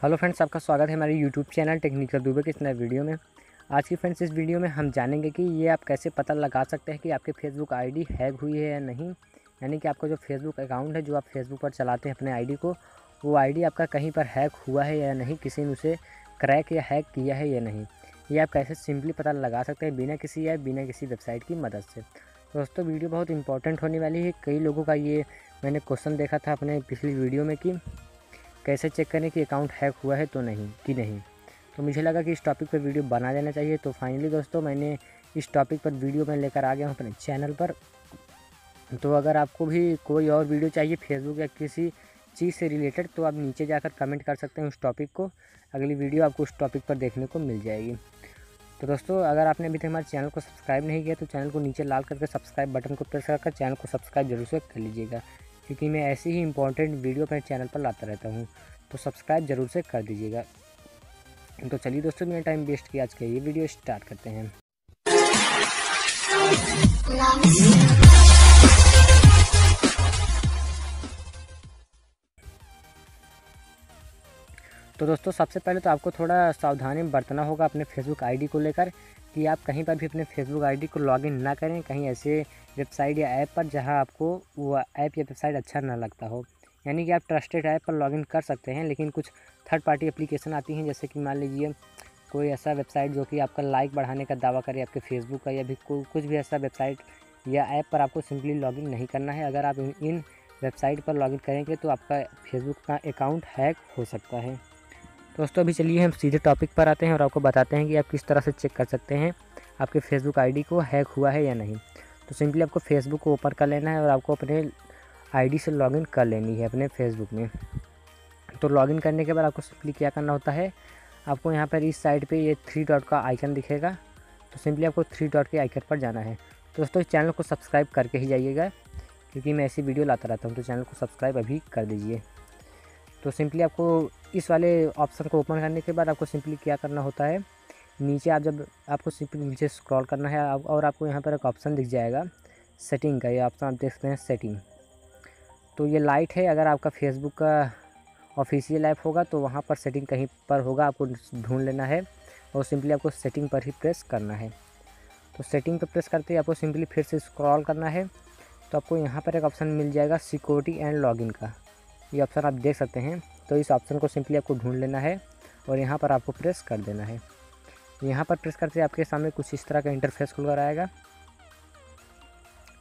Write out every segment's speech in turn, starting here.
Hello friends, आपका स्वागत है हमारे यूट्यूब चैनल टेक्निकल दुबे के इस नए वीडियो में। आज की फ्रेंड्स, इस वीडियो में हम जानेंगे कि ये आप कैसे पता लगा सकते हैं कि आपके फेसबुक आईडी हैक हुई है या नहीं। यानी कि आपका जो फेसबुक अकाउंट है, जो आप फेसबुक पर चलाते हैं अपने आईडी को, वो आईडी आपका कहीं पर हैक हुआ है या नहीं, किसी ने उसे क्रैक या हैक किया है या नहीं। ये आप कैसे सिंपली पता लगा सकते हैं बिना किसी या बिना किसी वेबसाइट की मदद से। दोस्तों, वीडियो बहुत इंपॉर्टेंट होने वाली है। कई लोगों का ये मैंने क्वेश्चन देखा था अपने पिछली वीडियो में कि कैसे चेक करें कि अकाउंट हैक हुआ है तो नहीं, कि नहीं? तो मुझे लगा कि इस टॉपिक पर वीडियो बना देना चाहिए। तो फाइनली दोस्तों, मैंने इस टॉपिक पर वीडियो मैं लेकर आ गया हूँ अपने चैनल पर। तो अगर आपको भी कोई और वीडियो चाहिए फेसबुक या किसी चीज़ से रिलेटेड तो आप नीचे जाकर कमेंट कर सकते हैं उस टॉपिक को। अगली वीडियो आपको उस टॉपिक पर देखने को मिल जाएगी। तो दोस्तों, अगर आपने अभी तक हमारे चैनल को सब्सक्राइब नहीं किया तो चैनल को नीचे लाल करके सब्सक्राइब बटन को प्रेस कर चैनल को सब्सक्राइब ज़रूर से कर लीजिएगा। क्योंकि मैं ऐसी ही इंपॉर्टेंट वीडियो अपने चैनल पर लाता रहता हूँ तो सब्सक्राइब ज़रूर से कर दीजिएगा। तो चलिए दोस्तों, मैंने टाइम वेस्ट किया, आज का ये वीडियो स्टार्ट करते हैं। तो दोस्तों, सबसे पहले तो आपको थोड़ा सावधानी बरतना होगा अपने फेसबुक आईडी को लेकर कि आप कहीं पर भी अपने फेसबुक आईडी को लॉगिन ना करें, कहीं ऐसे वेबसाइट या ऐप पर जहाँ आपको वो ऐप या वेबसाइट अच्छा ना लगता हो। यानी कि आप ट्रस्टेड ऐप पर लॉगिन कर सकते हैं, लेकिन कुछ थर्ड पार्टी एप्लीकेशन आती हैं, जैसे कि मान लीजिए कोई ऐसा वेबसाइट जो कि आपका लाइक बढ़ाने का दावा करे आपके फेसबुक का या भी कुछ भी ऐसा वेबसाइट या ऐप पर आपको सिंपली लॉगिन नहीं करना है। अगर आप इन वेबसाइट पर लॉगिन करेंगे तो आपका फेसबुक का अकाउंट हैक हो सकता है। दोस्तों, अभी चलिए हम सीधे टॉपिक पर आते हैं और आपको बताते हैं कि आप किस तरह से चेक कर सकते हैं आपके फेसबुक आईडी को हैक हुआ है या नहीं। तो सिंपली आपको फेसबुक को ओपन कर लेना है और आपको अपने आईडी से लॉगिन कर लेनी है अपने फेसबुक में। तो लॉगिन करने के बाद आपको सिंपली क्या करना होता है, आपको यहाँ पर इस साइड पे ये थ्री डॉट का आइकन दिखेगा। तो सिंपली आपको थ्री डॉट के आइकन पर जाना है। दोस्तों चैनल को सब्सक्राइब करके ही जाइएगा, क्योंकि मैं ऐसी वीडियो लाता रहता हूँ तो चैनल को सब्सक्राइब अभी कर दीजिए। तो सिंपली आपको इस वाले ऑप्शन को ओपन करने के बाद आपको सिंपली क्या करना होता है, नीचे आप जब आपको सिंपली नीचे स्क्रॉल करना है और आपको यहाँ पर एक ऑप्शन दिख जाएगा, सेटिंग का। ये ऑप्शन आप देख सकते हैं, सेटिंग। तो ये लाइट है, अगर आपका फेसबुक का ऑफिशियल ऐप होगा तो वहाँ पर सेटिंग कहीं पर होगा, आपको ढूंढ लेना है और सिंपली आपको सेटिंग पर ही प्रेस करना है। तो सेटिंग पर प्रेस करते ही आपको सिंपली फिर से स्क्रॉल करना है तो आपको यहाँ पर एक ऑप्शन मिल जाएगा, सिक्योरिटी एंड लॉगिन का। ये ऑप्शन आप देख सकते हैं। तो इस ऑप्शन को सिंपली आपको ढूंढ लेना है और यहाँ पर आपको प्रेस कर देना है। यहाँ पर प्रेस करते आपके सामने कुछ इस तरह का इंटरफेस खुल कर आएगा।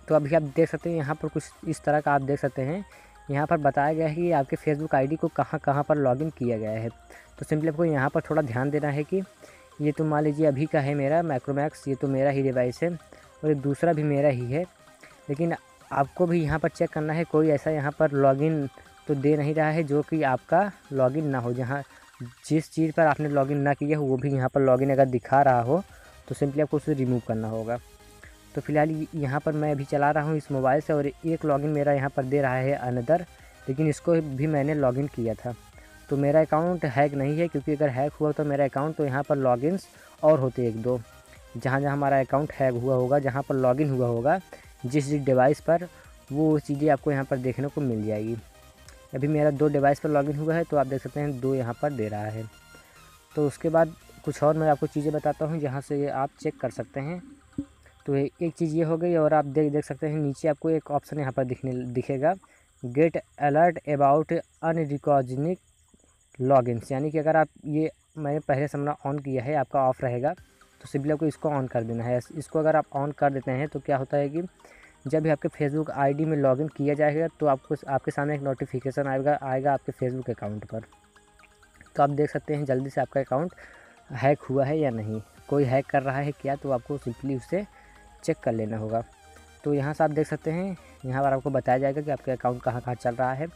तो अभी आप देख सकते हैं, यहाँ पर कुछ इस तरह का आप देख सकते हैं। यहाँ पर बताया गया है कि आपके फेसबुक आईडी को कहाँ कहाँ पर लॉगिन किया गया है। तो सिंपली आपको यहाँ पर थोड़ा ध्यान देना है कि ये तो मान लीजिए अभी का है मेरा माइक्रोमैक्स ये तो मेरा ही डिवाइस है और ये दूसरा भी मेरा ही है। लेकिन आपको भी यहाँ पर चेक करना है, कोई ऐसा यहाँ पर लॉगिन तो दे नहीं रहा है, जो कि आपका लॉगिन ना हो। जहाँ जिस चीज़ पर आपने लॉगिन ना किया हो वो भी यहाँ पर लॉगिन अगर दिखा रहा हो तो सिंपली आपको उसे रिमूव करना होगा। तो फ़िलहाल यहाँ पर मैं अभी चला रहा हूँ इस मोबाइल से और एक लॉगिन मेरा यहाँ पर दे रहा है अनदर लेकिन इसको भी मैंने लॉगिन किया था। तो मेरा अकाउंट हैक नहीं है, क्योंकि अगर हैक हुआ तो मेरा अकाउंट तो यहाँ पर लॉगिन्स और होते एक दो। जहाँ जहाँ हमारा अकाउंट हैक हुआ होगा, जहाँ पर लॉगिन हुआ होगा, जिस जिस डिवाइस पर, वो चीज़ें आपको यहाँ पर देखने को मिल जाएगी। अभी मेरा दो डिवाइस पर लॉगिन हुआ है तो आप देख सकते हैं दो यहाँ पर दे रहा है। तो उसके बाद कुछ और मैं आपको चीज़ें बताता हूँ, जहाँ से आप चेक कर सकते हैं। तो एक चीज़ ये हो गई और आप देख देख सकते हैं नीचे आपको एक ऑप्शन यहाँ पर दिखने, दिखेगा। Get alert about unrecognized logins यानी कि अगर आप ये मैंने पहले समझना ऑन किया है, आपका ऑफ़ रहेगा तो सिंपली आपको इसको ऑन कर देना है। इसको अगर आप ऑन कर देते हैं तो क्या होता है कि जब भी आपके फेसबुक आईडी में लॉगिन किया जाएगा तो आपको आपके सामने एक नोटिफिकेशन आएगा आएगा आपके फेसबुक अकाउंट पर। तो आप देख सकते हैं जल्दी से आपका अकाउंट हैक हुआ है या नहीं। कोई हैक कर रहा है क्या तो आपको सिंपली उससे चेक कर लेना होगा। तो यहाँ से आप देख सकते हैं, यहाँ पर आपको बताया जाएगा कि आपका अकाउंट कहाँ कहाँ चल रहा है।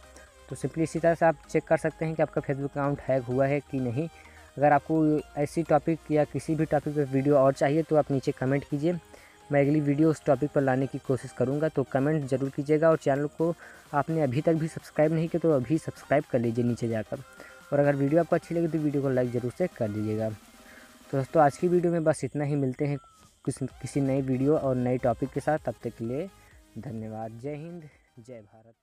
तो सिंपली इसी तरह से आप चेक कर सकते हैं कि आपका फेसबुक अकाउंट हैक हुआ है कि नहीं। अगर आपको ऐसी टॉपिक या किसी भी टॉपिक पर वीडियो और चाहिए तो आप नीचे कमेंट कीजिए। मैं अगली वीडियो उस टॉपिक पर लाने की कोशिश करूँगा तो कमेंट ज़रूर कीजिएगा और चैनल को आपने अभी तक भी सब्सक्राइब नहीं किया तो अभी सब्सक्राइब कर लीजिए नीचे जाकर। और अगर वीडियो आपको अच्छी लगी तो वीडियो को लाइक ज़रूर से कर दीजिएगा। तो दोस्तों, आज की वीडियो में बस इतना ही। मिलते हैं किसी किसी नई वीडियो और नए टॉपिक के साथ। तब तक के लिए धन्यवाद। जय हिंद, जय भारत।